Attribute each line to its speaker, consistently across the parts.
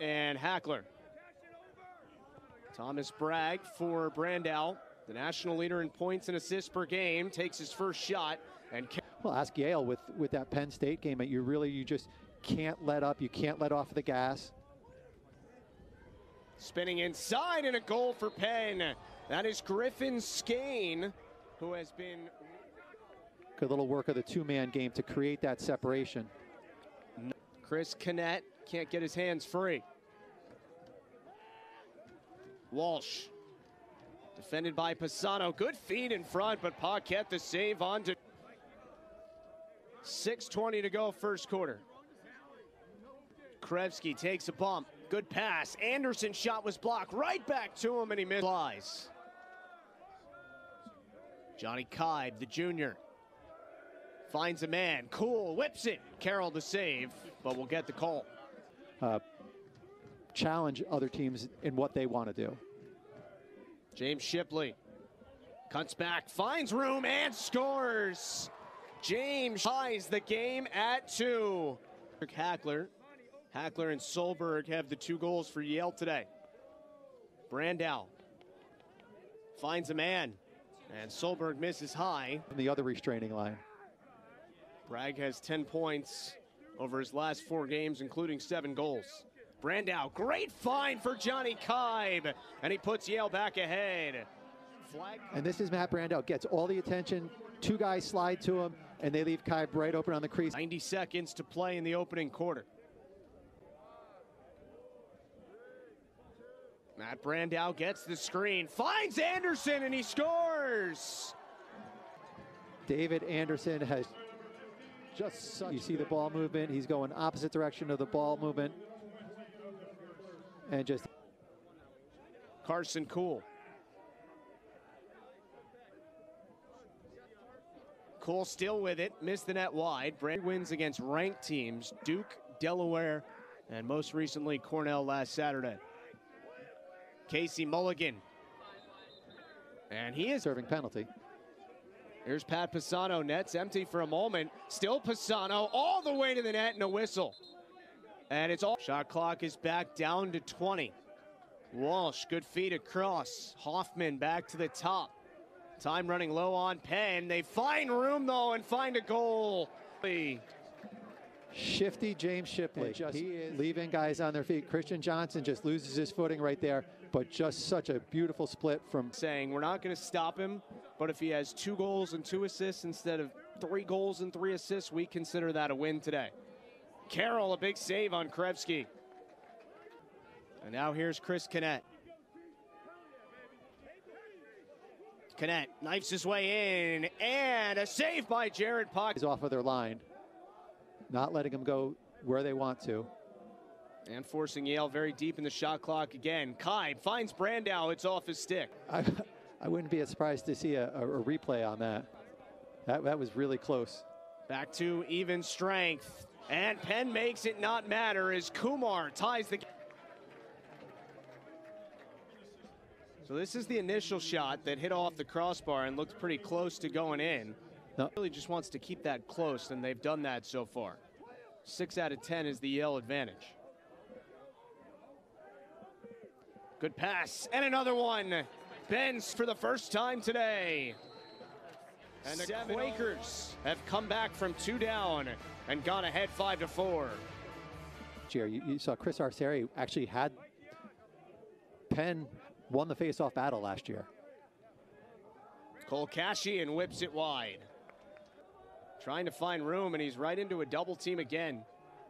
Speaker 1: And Hackler. Thomas Bragg for Brandau, the national leader in points and assists per game, takes his first shot and.
Speaker 2: Well, ask Yale with with that Penn State game. You really you just can't let up. You can't let off the gas.
Speaker 1: Spinning inside and a goal for Penn. That is Griffin Skane, who has been.
Speaker 2: Good little work of the two-man game to create that separation.
Speaker 1: Chris Kinnett can't get his hands free. Walsh. Defended by Pisano. Good feed in front, but Paquette the save on to 6.20 to go, first quarter. Krevsky takes a bump. Good pass. Anderson shot was blocked. Right back to him, and he misses. Johnny Keib, the junior, finds a man. Kuhl, whips it. Carroll to save, but we'll get the call.
Speaker 2: Uh, challenge other teams in what they want to do.
Speaker 1: James Shipley cuts back, finds room, and scores. James ties the game at two. Hackler. Hackler and Solberg have the two goals for Yale today. Brandau finds a man, and Solberg misses high.
Speaker 2: From the other restraining line.
Speaker 1: Bragg has 10 points over his last four games, including seven goals. Brandau, great find for Johnny Keib, and he puts Yale back ahead.
Speaker 2: And this is Matt Brandau, gets all the attention. Two guys slide to him, and they leave Keib right open on the crease.
Speaker 1: 90 seconds to play in the opening quarter. Matt Brandau gets the screen, finds Anderson, and he scores.
Speaker 2: David Anderson has just you see the ball movement. He's going opposite direction of the ball movement, and just
Speaker 1: Carson Kuhl. Kuhl still with it, missed the net wide. Brand wins against ranked teams Duke, Delaware, and most recently Cornell last Saturday. Casey Mulligan. And he is
Speaker 2: serving penalty.
Speaker 1: Here's Pat Pisano. Net's empty for a moment. Still Pisano all the way to the net and a whistle. And it's all. Shot clock is back down to 20. Walsh, good feed across. Hoffman back to the top. Time running low on Penn. They find room though and find a goal.
Speaker 2: Shifty James Shipley. Just leaving guys on their feet. Christian Johnson just loses his footing right there, but just such a beautiful split from
Speaker 1: saying we're not going to stop him, but if he has two goals and two assists instead of three goals and three assists, we consider that a win today. Carroll, a big save on Krevsky. And now here's Chris Kinnett. Kinnett knifes his way in, and a save by Jared Puck.
Speaker 2: He's off of their line, not letting them go where they want to.
Speaker 1: And forcing Yale very deep in the shot clock again. Kai finds Brandau. It's off his stick.
Speaker 2: I, I wouldn't be surprised to see a, a, a replay on that. that. That was really close.
Speaker 1: Back to even strength. And Penn makes it not matter as Kumar ties the So this is the initial shot that hit off the crossbar and looked pretty close to going in. No. Really just wants to keep that close, and they've done that so far. Six out of ten is the Yale advantage. Good pass, and another one. Benz for the first time today. And the Seven Quakers have come back from two down and gone ahead five to four.
Speaker 2: Jerry, you, you saw Chris Arcieri actually had Penn won the face-off battle last year.
Speaker 1: Cole Cashian whips it wide. Trying to find room, and he's right into a double team again.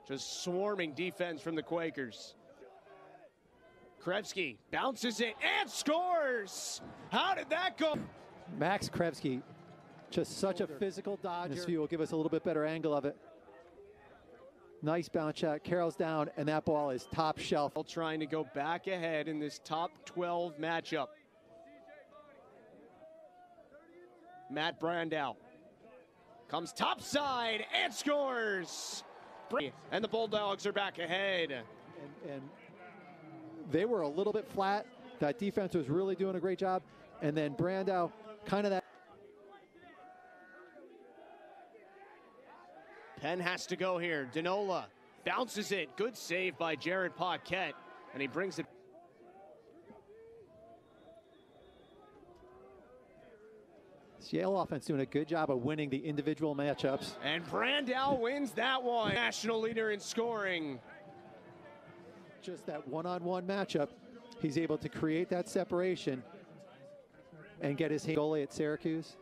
Speaker 1: Just swarming defense from the Quakers. Krevsky bounces it and scores! How did that go?
Speaker 2: Max Krevsky, just such a physical dodger. This view will give us a little bit better angle of it. Nice bounce shot. Carroll's down, and that ball is top shelf.
Speaker 1: Trying to go back ahead in this top 12 matchup. Matt Brandau comes topside and scores. And the Bulldogs are back ahead.
Speaker 2: And, and they were a little bit flat. That defense was really doing a great job. And then Brandau, kind of that.
Speaker 1: Penn has to go here. Denola Bounces it. Good save by Jared Paquette. And he brings it.
Speaker 2: Yale offense doing a good job of winning the individual matchups.
Speaker 1: And Brandau wins that one. National leader in scoring.
Speaker 2: Just that one-on-one matchup, he's able to create that separation and get his goalie at Syracuse.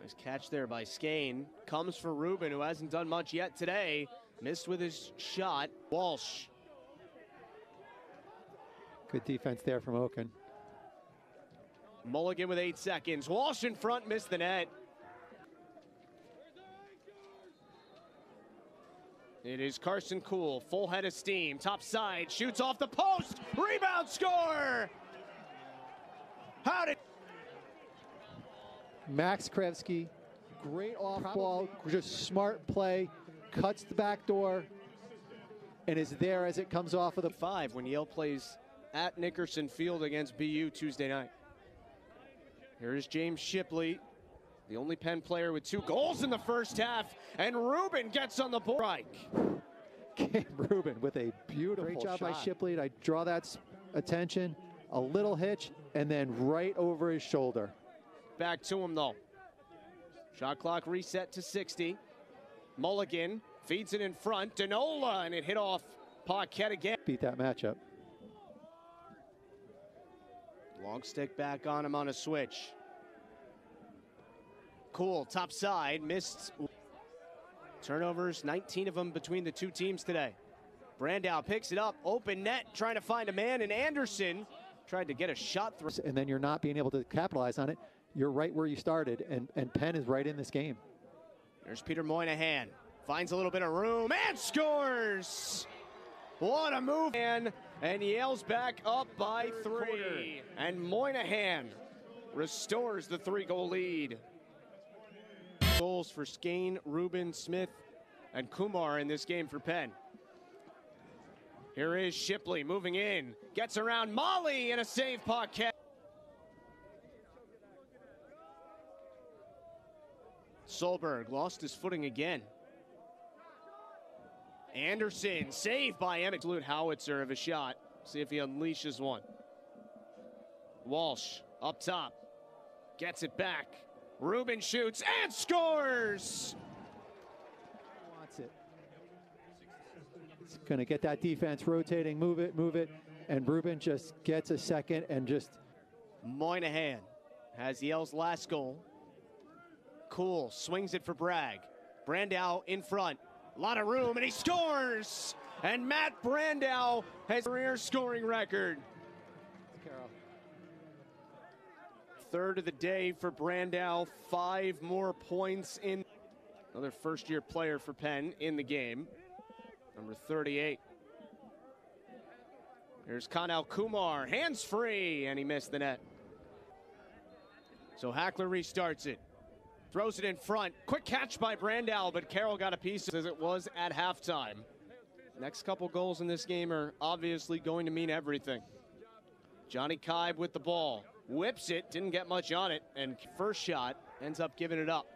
Speaker 1: Nice catch there by Skane. Comes for Rubin, who hasn't done much yet today. Missed with his shot. Walsh.
Speaker 2: Good defense there from Oaken.
Speaker 1: Mulligan with eight seconds. Walsh in front, missed the net. It is Carson Kuhl, full head of steam, top side, shoots off the post, rebound score! How did
Speaker 2: Max Krevsky, great off ball, just smart play, cuts the back door, and is there as it comes off of the
Speaker 1: five when Yale plays at Nickerson Field against BU Tuesday night? Here is James Shipley, the only Penn player with two goals in the first half, and Rubin gets on the board.
Speaker 2: Cam Rubin with a beautiful Great job shot. by Shipley to draw that attention. A little hitch, and then right over his shoulder.
Speaker 1: Back to him, though. Shot clock reset to 60. Mulligan feeds it in front. Denola, and it hit off Paquette again.
Speaker 2: Beat that matchup.
Speaker 1: Long stick back on him on a switch. Kuhl, top side, missed. Turnovers, 19 of them between the two teams today. Brandau picks it up, open net, trying to find a man, and Anderson tried to get a shot through.
Speaker 2: And then you're not being able to capitalize on it. You're right where you started, and, and Penn is right in this game.
Speaker 1: There's Peter Moynihan. Finds a little bit of room and scores! What a move! And, and Yale's back up by three. And Moynihan restores the three-goal lead. Goals for Skane, Rubin, Smith, and Kumar in this game for Penn. Here is Shipley moving in, gets around Molly in a save pocket. Solberg lost his footing again. Anderson saved by Emmett. Absolute howitzer of a shot. See if he unleashes one. Walsh up top. Gets it back. Rubin shoots and scores.
Speaker 2: Wants it. It's going to get that defense rotating, move it, move it. And Rubin just gets a second and just.
Speaker 1: Moynihan has Yale's last goal. Kuhl swings it for Bragg. Brandau in front. A lot of room, and he scores! And Matt Brandau has career scoring record. Third of the day for Brandau. Five more points in. Another first year player for Penn in the game. Number 38. Here's Kanal Kumar, hands free, and he missed the net. So Hackler restarts it. Throws it in front. Quick catch by Brandau, but Carroll got a piece as it was at halftime. Next couple goals in this game are obviously going to mean everything. Johnny Keib with the ball. Whips it, didn't get much on it, and first shot ends up giving it up.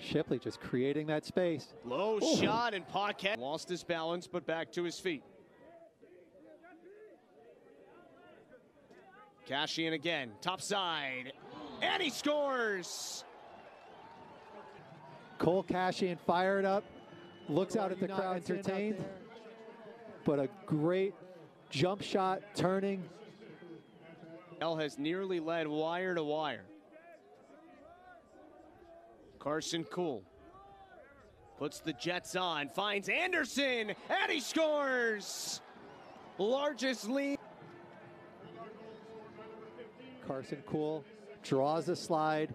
Speaker 2: Shipley just creating that space.
Speaker 1: Low Ooh. shot and Paquette lost his balance, but back to his feet. Cashian again, top side, and he scores.
Speaker 2: Cole Cashian fired up, looks out at the crowd entertained, but a great jump shot, turning.
Speaker 1: L has nearly led wire to wire. Carson Kuhl puts the Jets on, finds Anderson, and he scores! Largest lead.
Speaker 2: Carson Kuhl draws the slide,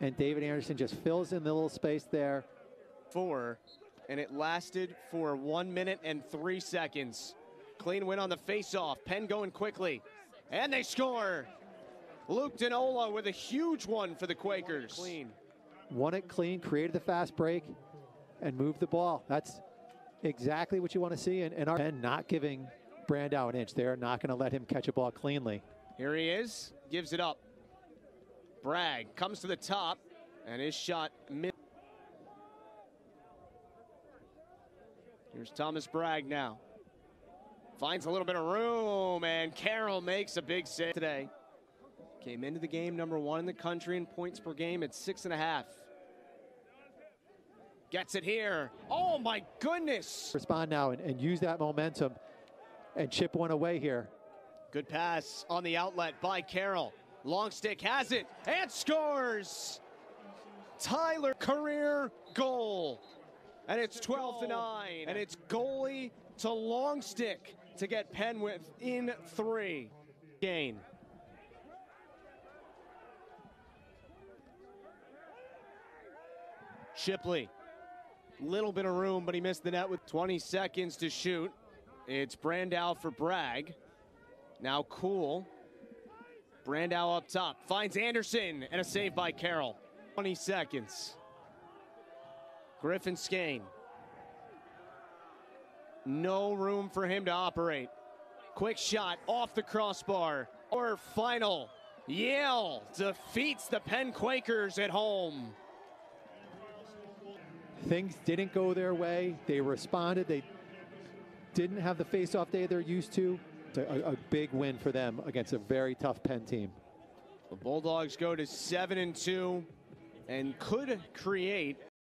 Speaker 2: and David Anderson just fills in the little space there.
Speaker 1: Four, and it lasted for one minute and three seconds. Clean win on the faceoff. Penn going quickly, and they score. Luke Denola with a huge one for the Quakers.
Speaker 2: Clean. Won it clean, created the fast break, and moved the ball. That's exactly what you want to see. And, and our Penn not giving Brandau an inch. They're not going to let him catch a ball cleanly.
Speaker 1: Here he is, gives it up. Bragg comes to the top, and his shot mid. Here's Thomas Bragg now. Finds a little bit of room, and Carroll makes a big save today. Came into the game number one in the country in points per game at six and a half. Gets it here. Oh my goodness.
Speaker 2: Respond now and, and use that momentum and chip one away here.
Speaker 1: Good pass on the outlet by Carroll. Long stick has it and scores. Tyler career goal. And it's 12 to 9. And it's goalie to long stick to get Penn in three. Gain. Shipley. Little bit of room, but he missed the net with 20 seconds to shoot. It's Brandau for Bragg. Now cool. Brandau up top. Finds Anderson and a save by Carroll. 20 seconds. Griffin Skane. No room for him to operate. Quick shot off the crossbar. Or final. Yale defeats the Penn Quakers at home.
Speaker 2: Things didn't go their way. They responded. They didn't have the face-off day they're used to. A, a, big win for them against a very tough Penn team.
Speaker 1: The Bulldogs go to seven and two, and could create